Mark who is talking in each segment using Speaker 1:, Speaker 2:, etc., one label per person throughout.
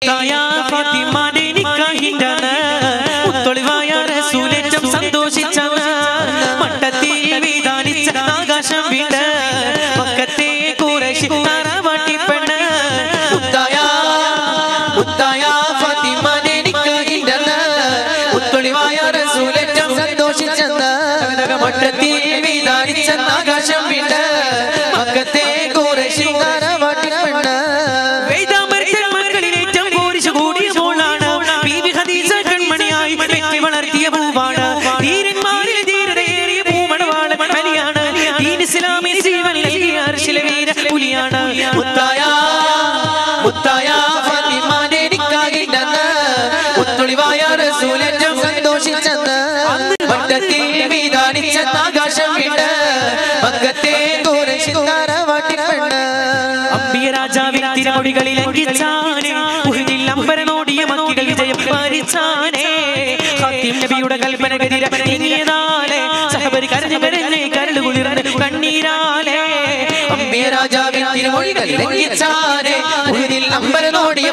Speaker 1: 太阳快
Speaker 2: 滴满。പൊടികളിൽ ലംഘിച്ചാനെ ഉഹിനിൽ അമ്പരനോടിയ മക്കികൾ വിജയം മരിച്ചാനെ ഹത്യം നബിയുടെ കൽപ്പന നീങ്ങിയതാലെ സഹബരി കരഞ്ഞു കരഞ്ഞ് കരട് കുളിർന്ന് കണ്ണീരാലെ.
Speaker 1: അമ്മേ രാജാവിൻ തിരുമൊഴികൾ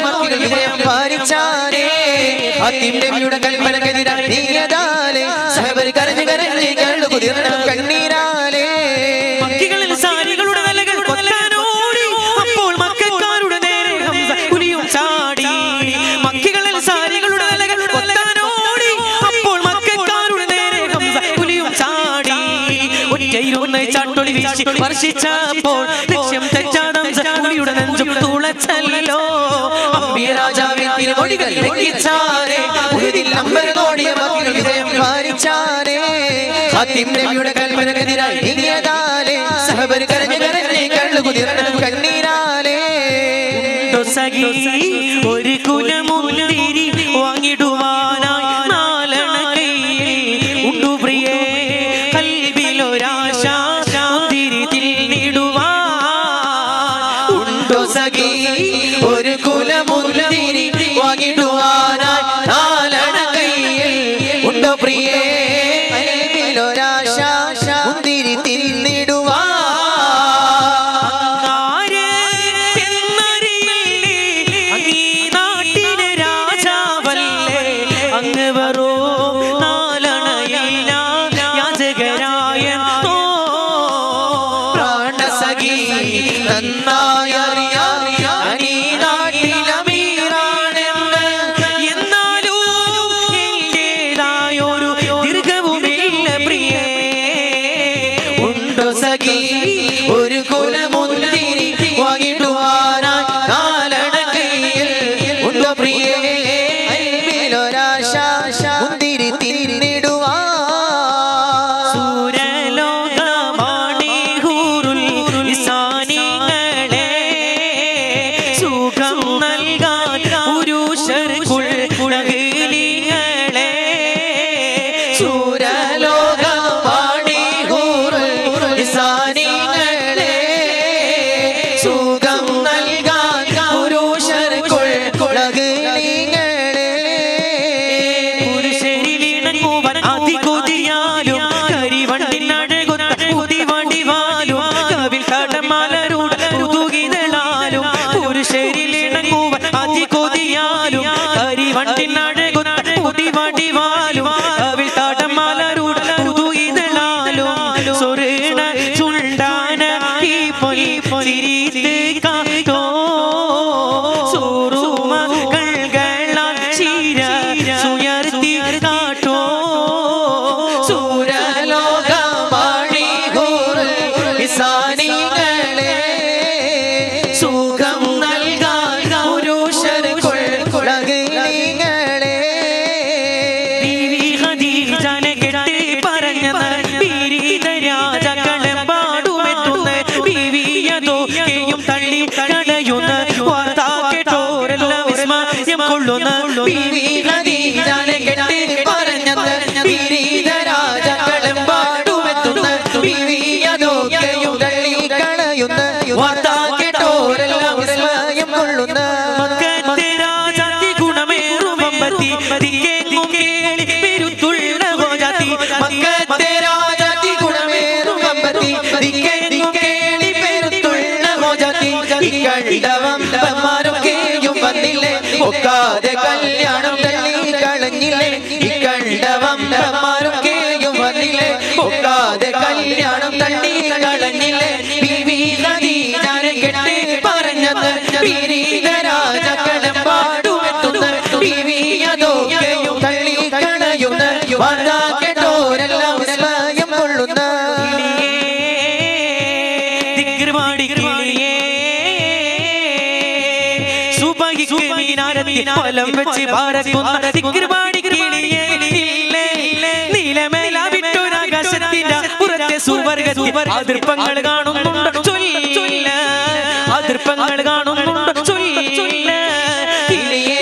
Speaker 1: മക്കികൾ വിജയം മരിച്ചാനെ ഹത്യം നബിയുടെ കൽപ്പന നീങ്ങിയതാലെ കരഞ്ഞു കരഞ്ഞ്
Speaker 2: കരട് കയ്യിലൊന്ന് ചാട്ടൊളി വീശി സ്പർശിച്ചപ്പോൾ ലക്ഷ്യം തെറ്റാടം സൂര്യയുടെ നെഞ്ചും തുളച്ചല്ലോ.
Speaker 1: അമ്പിയ രാജാവിൻ തിരുമൊഴികൾ ലംഘിച്ചാരേ ഉരുതിൽ അമ്പരതോടിയ മക്കൾ വിജയം ഭാരിച്ചാരേ. ഹത്തിം നബിയുടെ കൽപ്പനക്കെതിരായി നീങ്ങിയതാലേ. സഹബർ കരഞ്ഞു കരഞ്ഞ് കണ്ണു കുതിരണം കണ്ണീരാലേ.
Speaker 2: സഖി? നൽകാൻ
Speaker 1: ഇടവന്തമാരൊക്കെയും വന്നില്ലേ? ഒക്കാതെ കല്യാണം തള്ളി കളഞ്ഞില്ലേ ഈ
Speaker 2: കണ്ടവന്തമാ ഫലം വെച്ച് പാരക്കുന്ന കിളിയേ പുറത്തെ സുവർഗത്തിൽ അതിർപ്പങ്ങൾ കാണുന്നുണ്ട് ചൊല്ല. അതിർപ്പങ്ങൾ കാണുന്നുണ്ട് ചൊല്ല.
Speaker 1: കിളിയേ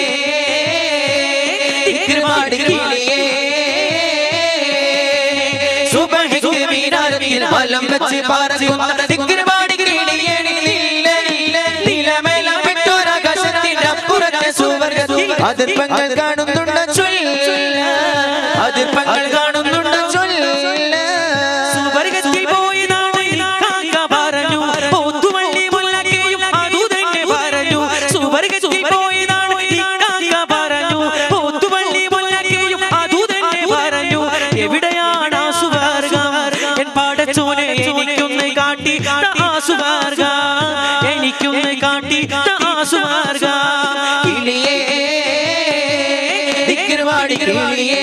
Speaker 1: തിരുമാടി കിളിയേ. സുബഹിക്ക് മീനാരത്തിൽ വെച്ച് പാരക്കുന്ന അതിർപ്പങ്ങൾ കാണുന്നുണ്ട് ചൊല്ല. അതിർപ്പങ്ങൾ കാണുന്നുണ്ട് ചൊല്ല.
Speaker 2: സുവർഗത്തിൽ പോയി നാളെ കാക്ക പറഞ്ഞു. ഒത്തുവള്ളി മുല്ലക്കയും അതു തന്നെ പറഞ്ഞു. സുവർഗത്തിൽ പോയി നാളെ കാക്ക പറഞ്ഞു. ഒത്തുവള്ളി മുല്ലക്കയും അതു തന്നെ പറഞ്ഞു. എവിടെയാണ് ആ സുവർഗം എൻ പാടച്ചോനെ എനിക്കൊന്ന് കാട്ടി. ആ സുവർഗ എനിക്കൊന്ന് കാട്ടി. ആ സുവർഗ
Speaker 1: കിളിയേ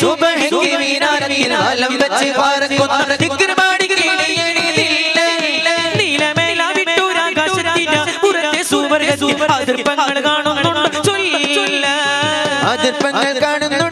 Speaker 1: സുബഹിക്ക് വെച്ച് കിളിയേ
Speaker 2: സുവർഗത്തിൽ അതിർപ്പങ്ങൾ കാണുന്നുണ്ട്.
Speaker 1: അതിർപ്പങ്ങൾ കാണുന്നുണ്ട്.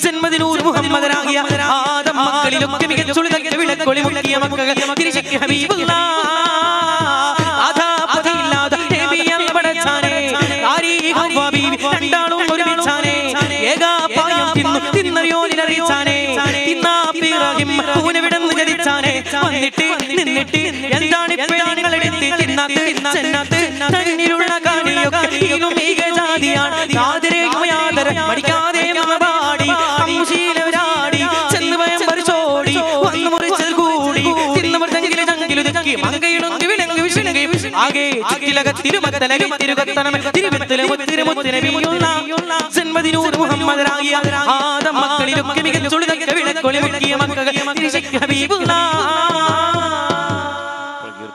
Speaker 2: ജന്മദിനൂർ മുഹമ്മദനാകിയ ആദം മക്കളിലൊക്കെ മികച്ചുള്ള വിളക്കൊളി മുക്കിയ മക്കൾ തിരിശക്ക് ഹബീബുള്ള രണ്ടാളും ഒരുമിച്ചാനേ ഏകാപായം തിന്നു തിന്നറിയോലിനറിയിച്ചാനേ തിന്നാ പൂനവിടന്ന് ജനിച്ചാനേ വന്നിട്ട് നിന്നിട്ട് മടിക്കാതെ പാടി അമ്മൂശീലവരാടി ചെന്ന് ഭയം വന്നു മുറിച്ചത് കൂടി തിന്നവർ തെങ്കിലും തങ്കിലും തെക്കി മങ്കയിലൊന്ന് വിളങ്ങി വിഷണുകയും ആകെ ചുറ്റിലക തിരുമകത്തലരും തിരുകത്തണം തിരുവത്തിലെ മുത്തിരി ജന്മദിനൂർ മുഹമ്മദരാകിയ ആദം മക്കളിലൊക്കെ മികച്ചുളിതൊക്കെ വിളക്കൊളി മുക്കിയ മക്കൾ തിരിശക്തി ഹബീബുള്ള